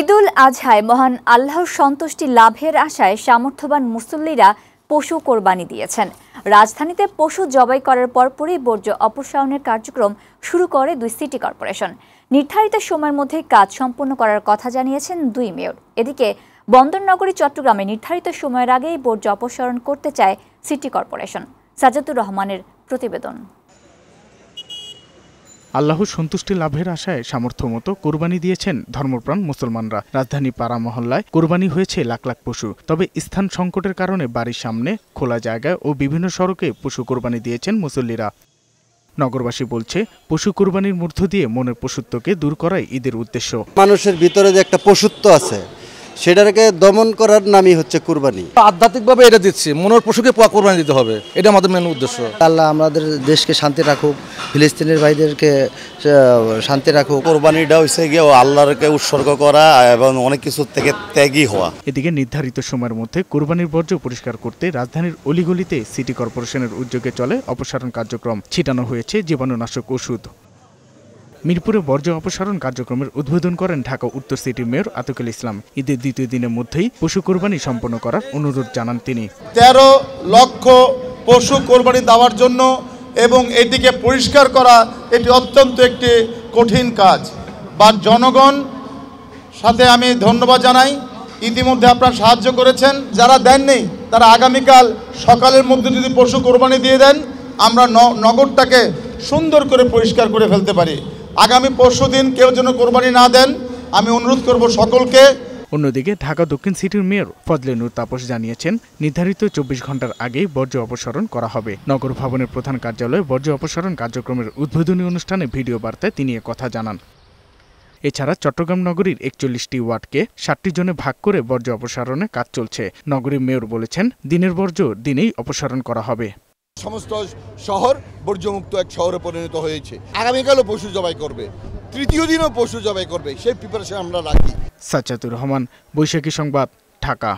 ঈদুল আজহায় মহান আল্লাহর সন্তুষ্টি লাভের আশায় সামর্থ্যবান মুসল্লিরা পশু কোরবানি দিয়েছেন। রাজধানীতে পশু জবাই করার পরপরই বর্জ্য অপসারণের কার্যক্রম শুরু করে দুই সিটি কর্পোরেশন। নির্ধারিত সময়ের মধ্যে কাজ সম্পন্ন করার কথা জানিয়েছেন দুই মেয়র। এদিকে বন্দরনগরী চট্টগ্রামে নির্ধারিত সময়ের আগেই বর্জ্য অপসারণ করতে চায় সিটি কর্পোরেশন। সাজাতুর রহমানের প্রতিবেদন। আল্লাহর সন্তুষ্টি লাভের আশায় সামর্থ্য মতো কোরবানি দিয়েছেন ধর্মপ্রাণ মুসলমানরা। রাজধানী পাড়া মহল্লায় কোরবানি হয়েছে লাখ লাখ পশু। তবে স্থান সংকটের কারণে বাড়ির সামনে খোলা জায়গায় ও বিভিন্ন সড়কে পশু কোরবানি দিয়েছেন মুসল্লিরা। নগরবাসী বলছে, পশু কোরবানির মধ্য দিয়ে মনের পশুত্বকে দূর করাই ঈদের উদ্দেশ্য। মানুষের ভিতরে যে একটা পশুত্ব আছে সেটাকে দমন করার নামই হচ্ছে কুরবানি। আধ্যাত্মিকভাবে এটা দিচ্ছি মনের পশুকে পোয়া কোরবানি দিতে হবে এটা আমাদের মেন উদ্দেশ্য। আল্লাহ আমাদের দেশকে শান্তি রাখুক ফিলিস্তিনের ভাইদেরকে শান্তি রাখুক। কোরবানিটা হচ্ছে গিয়ে আল্লাহরকে উৎসর্গ করা এবং অনেক কিছু থেকে ত্যাগী হওয়া। এদিকে নির্ধারিত সময়ের মধ্যে কোরবানির বর্জ্য পরিষ্কার করতে রাজধানীর অলিগলিতে সিটি কর্পোরেশনের উদ্যোগে চলে অপসারণ কার্যক্রম ছিটানো হয়েছে জীবাণুনাশক ওষুধ। মিরপুরে বর্জ্য অপসারণ কার্যক্রমের উদ্বোধন করেন ঢাকা উত্তর সিটি মেয়র আতিকুল ইসলাম। ঈদের দ্বিতীয় দিনের মধ্যেই পশু কোরবানি সম্পন্ন করার অনুরোধ জানান তিনি। তেরো লক্ষ পশু কোরবানি দেওয়ার জন্য এবং এটিকে পরিষ্কার করা এটি অত্যন্ত একটি কঠিন কাজ। বা জনগণ সাথে আমি ধন্যবাদ জানাই। ইতিমধ্যে আপনারা সাহায্য করেছেন। যারা দেননি, তারা আগামীকাল সকালের মধ্যে যদি পশু কোরবানি দিয়ে দেন, আমরা নগরটাকে সুন্দর করে পরিষ্কার করে ফেলতে পারি। আগামী পরশু দিন কেউ যেন কোরবানি না দেন, আমি অনুরোধ করব সকলকে। অন্যদিকে ঢাকা দক্ষিণ সিটির মেয়র ফজলে নূর তাপস জানিয়েছেন, নির্ধারিত চব্বিশ ঘণ্টার আগেই বর্জ্য অপসারণ করা হবে। নগর ভবনের প্রধান কার্যালয়ে বর্জ্য অপসারণ কার্যক্রমের উদ্বোধনী অনুষ্ঠানে ভিডিও বার্তায় তিনি কথা জানান। এছাড়া চট্টগ্রাম নগরীর একচল্লিশটি ওয়ার্ডকে ষাটটি জনে ভাগ করে বর্জ্য অপসারণে কাজ চলছে। নগরীর মেয়র বলেছেন, দিনের বর্জ্য দিনেই অপসারণ করা হবে। সমস্ত শহর বর্জ্যমুক্ত এক শহরে পরিণত হয়েছে। আগামীকালও পশু জবাই করবে। তৃতীয় দিনও পশু জবাই করবে। সেই প্রিপারেশন আমরা রাখি। সাজ্জাতুর রহমান, বৈশাখী সংবাদ, ঢাকা।